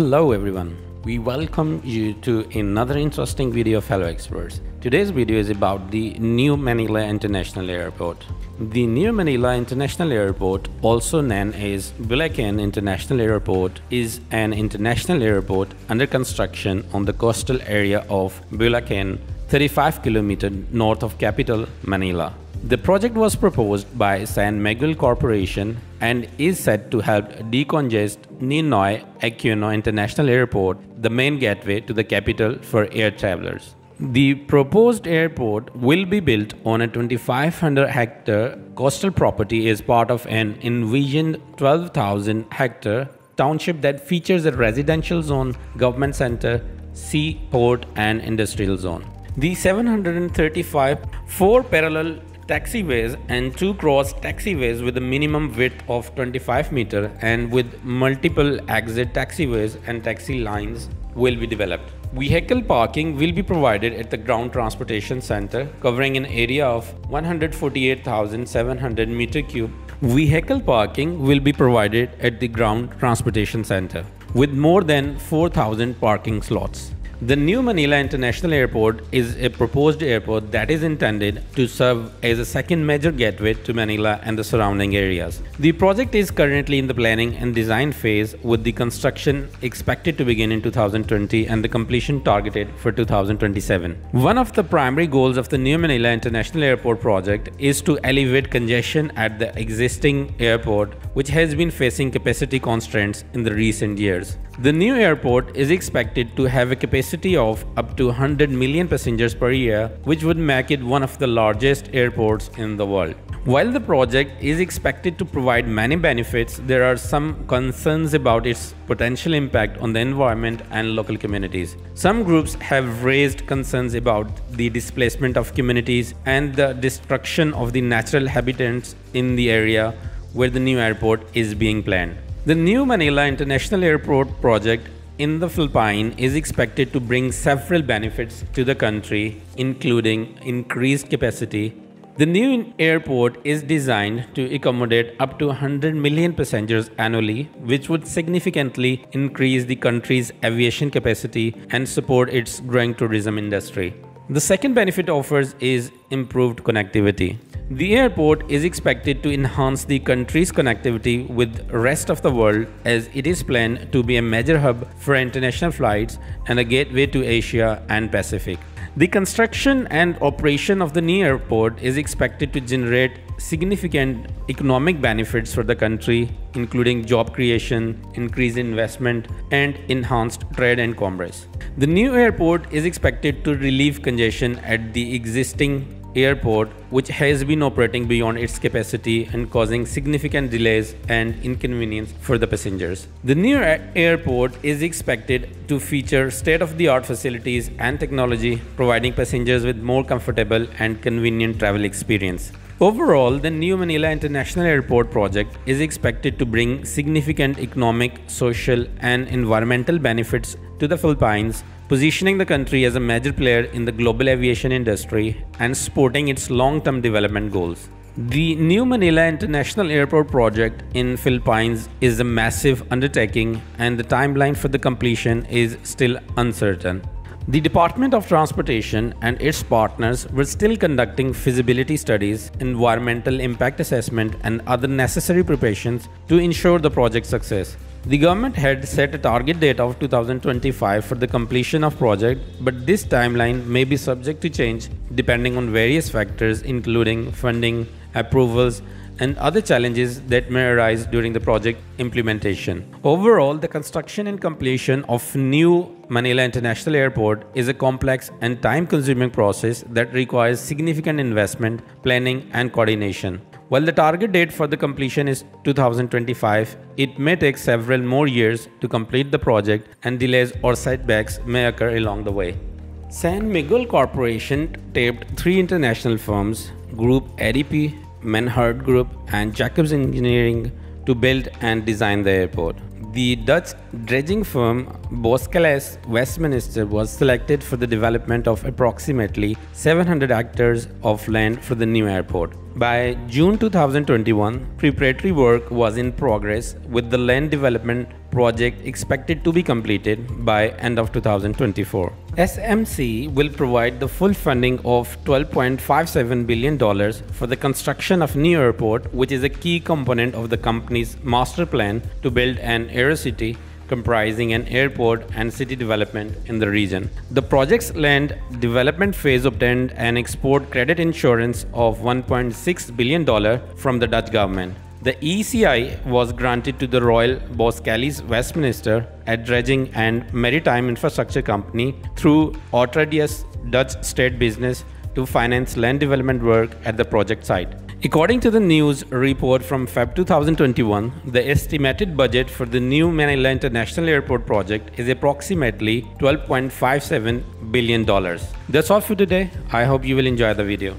Hello everyone. We welcome you to another interesting video of Hello Experts. Today's video is about the New Manila International Airport. The New Manila International Airport, also known as Bulacan International Airport, is an international airport under construction on the coastal area of Bulacan, 35 km north of capital Manila. The project was proposed by San Miguel Corporation and is set to help decongest Ninoy Aquino International Airport, the main gateway to the capital for air travelers. The proposed airport will be built on a 2500 hectare coastal property as part of an envisioned 12,000 hectare township that features a residential zone, government center, seaport and industrial zone. The 735 four parallel taxiways and two cross taxiways with a minimum width of 25 meter and with multiple exit taxiways and taxi lines will be developed. Vehicle parking will be provided at the ground transportation center covering an area of 148,700 meter cube. Vehicle parking will be provided at the ground transportation center with more than 4,000 parking slots. The new Manila International Airport is a proposed airport that is intended to serve as a second major gateway to Manila and the surrounding areas. The project is currently in the planning and design phase with the construction expected to begin in 2020 and the completion targeted for 2027. One of the primary goals of the new Manila International Airport project is to alleviate congestion at the existing airport which has been facing capacity constraints in the recent years. The new airport is expected to have a capacity of up to 100 million passengers per year, which would make it one of the largest airports in the world. While the project is expected to provide many benefits, there are some concerns about its potential impact on the environment and local communities. Some groups have raised concerns about the displacement of communities and the destruction of the natural habitats in the area where the new airport is being planned. The new Manila International Airport project in the Philippines is expected to bring several benefits to the country, including increased capacity. The new airport is designed to accommodate up to 100 million passengers annually, which would significantly increase the country's aviation capacity and support its growing tourism industry. The second benefit offers is improved connectivity. The airport is expected to enhance the country's connectivity with rest of the world as it is planned to be a major hub for international flights and a gateway to Asia and Pacific. The construction and operation of the new airport is expected to generate significant economic benefits for the country, including job creation, increased investment, and enhanced trade and commerce. The new airport is expected to relieve congestion at the existing airport which has been operating beyond its capacity and causing significant delays and inconvenience for the passengers. The new airport is expected to feature state-of-the-art facilities and technology providing passengers with more comfortable and convenient travel experience. Overall, the new Manila International Airport project is expected to bring significant economic, social and environmental benefits to the Philippines positioning the country as a major player in the global aviation industry and supporting its long-term development goals. The New Manila International Airport project in Philippines is a massive undertaking and the timeline for the completion is still uncertain. The Department of Transportation and its partners were still conducting feasibility studies, environmental impact assessment and other necessary preparations to ensure the project's success. The government had set a target date of 2025 for the completion of project, but this timeline may be subject to change depending on various factors including funding, approvals, and other challenges that may arise during the project implementation. Overall, the construction and completion of new Manila International Airport is a complex and time-consuming process that requires significant investment, planning, and coordination. While the target date for the completion is 2025, it may take several more years to complete the project and delays or setbacks may occur along the way. San Miguel Corporation tapped three international firms, Groupe ADP, Meinhardt Group and Jacobs Engineering to build and design the airport. The Dutch dredging firm Boskalis Westminster was selected for the development of approximately 700 hectares of land for the new airport. By June 2021, preparatory work was in progress with the land development project expected to be completed by end of 2024. SMC will provide the full funding of $12.57 billion for the construction of new airport which is a key component of the company's master plan to build an aerocity comprising an airport and city development in the region. The project's land development phase obtained an export credit insurance of $1.6 billion from the Dutch government. The ECI was granted to the Royal Boskalis Westminster at Dredging and Maritime Infrastructure Company through Atradius Dutch state business to finance land development work at the project site. According to the news report from Feb 2021, the estimated budget for the new Manila International Airport project is approximately $12.57 billion. That's all for today. I hope you will enjoy the video.